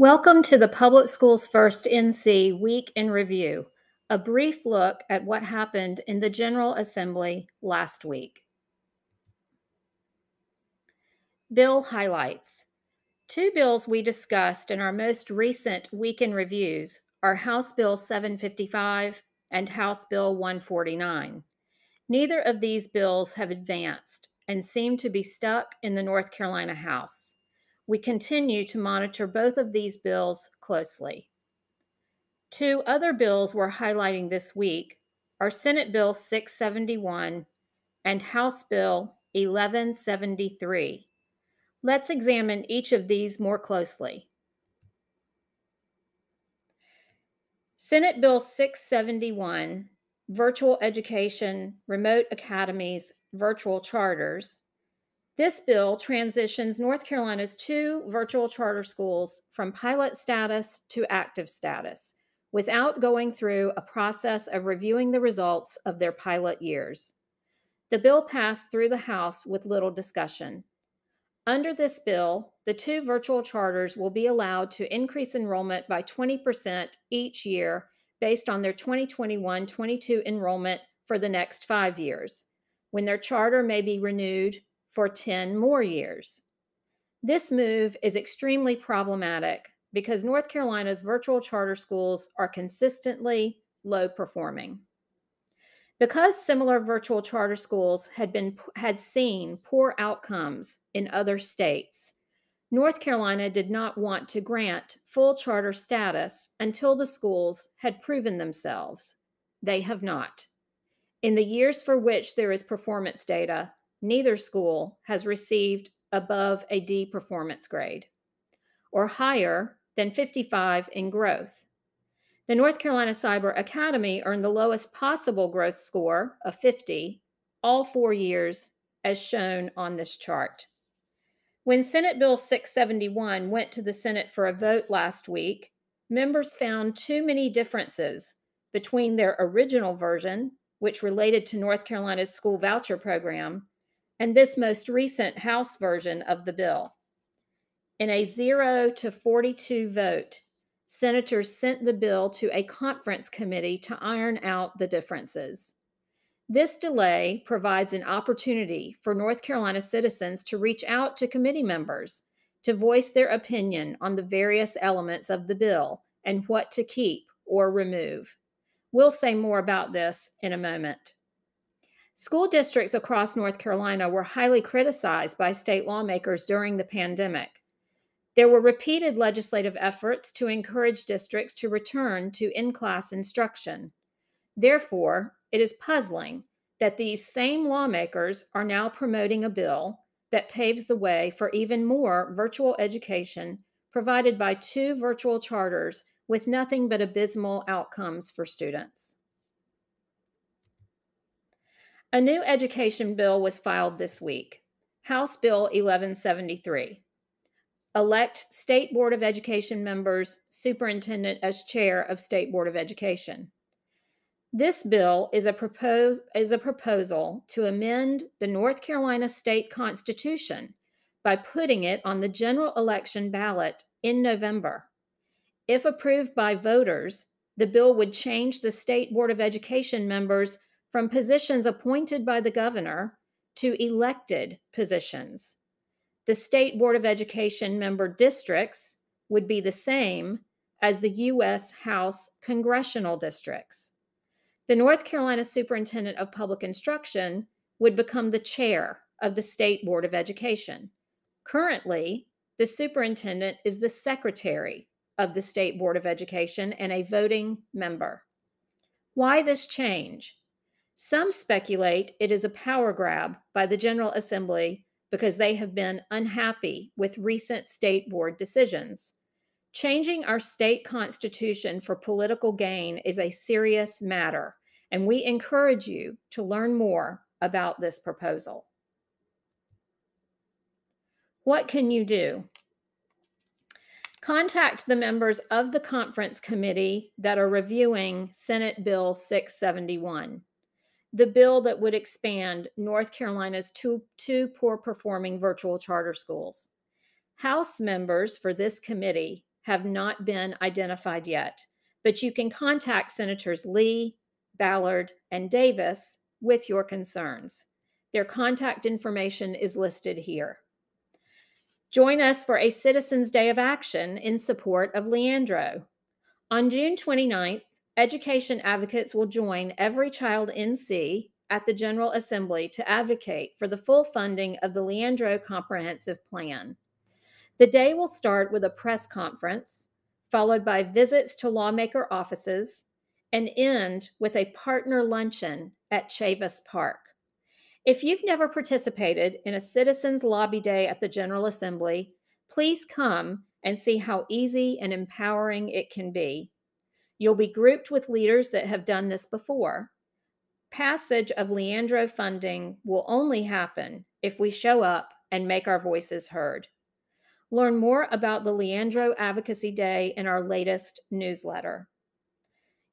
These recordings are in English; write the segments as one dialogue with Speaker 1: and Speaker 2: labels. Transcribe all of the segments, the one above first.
Speaker 1: Welcome to the Public Schools First NC Week in Review, a brief look at what happened in the General Assembly last week. Bill highlights. Two bills we discussed in our most recent Week in Reviews are House Bill 755 and House Bill 149. Neither of these bills have advanced and seem to be stuck in the North Carolina House. We continue to monitor both of these bills closely. Two other bills we're highlighting this week are Senate Bill 671 and House Bill 1173. Let's examine each of these more closely. Senate Bill 671, Virtual Education, Remote Academies, Virtual Charters, this bill transitions North Carolina's two virtual charter schools from pilot status to active status without going through a process of reviewing the results of their pilot years. The bill passed through the House with little discussion. Under this bill, the two virtual charters will be allowed to increase enrollment by 20% each year based on their 2021 22 enrollment for the next five years, when their charter may be renewed for 10 more years. This move is extremely problematic because North Carolina's virtual charter schools are consistently low performing. Because similar virtual charter schools had been had seen poor outcomes in other states, North Carolina did not want to grant full charter status until the schools had proven themselves. They have not. In the years for which there is performance data, neither school has received above a D performance grade or higher than 55 in growth. The North Carolina Cyber Academy earned the lowest possible growth score of 50 all four years, as shown on this chart. When Senate Bill 671 went to the Senate for a vote last week, members found too many differences between their original version, which related to North Carolina's school voucher program, and this most recent House version of the bill. In a 0 to 42 vote, senators sent the bill to a conference committee to iron out the differences. This delay provides an opportunity for North Carolina citizens to reach out to committee members to voice their opinion on the various elements of the bill and what to keep or remove. We'll say more about this in a moment. School districts across North Carolina were highly criticized by state lawmakers during the pandemic. There were repeated legislative efforts to encourage districts to return to in class instruction. Therefore, it is puzzling that these same lawmakers are now promoting a bill that paves the way for even more virtual education provided by two virtual charters with nothing but abysmal outcomes for students. A new education bill was filed this week House Bill 1173. Elect State Board of Education members, Superintendent as Chair of State Board of Education. This bill is a, propose, is a proposal to amend the North Carolina State Constitution by putting it on the general election ballot in November. If approved by voters, the bill would change the State Board of Education members from positions appointed by the governor to elected positions. The State Board of Education member districts would be the same as the U.S. House congressional districts. The North Carolina Superintendent of Public Instruction would become the chair of the State Board of Education. Currently, the superintendent is the secretary of the State Board of Education and a voting member. Why this change? Some speculate it is a power grab by the General Assembly because they have been unhappy with recent state board decisions. Changing our state constitution for political gain is a serious matter, and we encourage you to learn more about this proposal. What can you do? Contact the members of the conference committee that are reviewing Senate Bill 671 the bill that would expand North Carolina's two, two poor performing virtual charter schools. House members for this committee have not been identified yet, but you can contact Senators Lee, Ballard, and Davis with your concerns. Their contact information is listed here. Join us for a Citizens Day of Action in support of Leandro. On June 29th, education advocates will join Every Child NC at the General Assembly to advocate for the full funding of the Leandro Comprehensive Plan. The day will start with a press conference, followed by visits to lawmaker offices, and end with a partner luncheon at Chavis Park. If you've never participated in a Citizens Lobby Day at the General Assembly, please come and see how easy and empowering it can be. You'll be grouped with leaders that have done this before. Passage of Leandro funding will only happen if we show up and make our voices heard. Learn more about the Leandro Advocacy Day in our latest newsletter.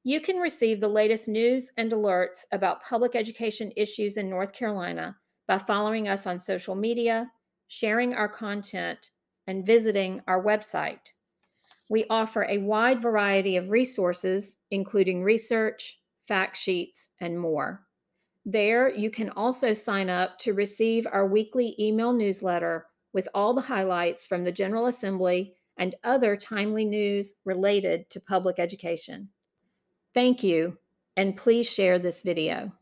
Speaker 1: You can receive the latest news and alerts about public education issues in North Carolina by following us on social media, sharing our content, and visiting our website. We offer a wide variety of resources, including research, fact sheets, and more. There, you can also sign up to receive our weekly email newsletter with all the highlights from the General Assembly and other timely news related to public education. Thank you, and please share this video.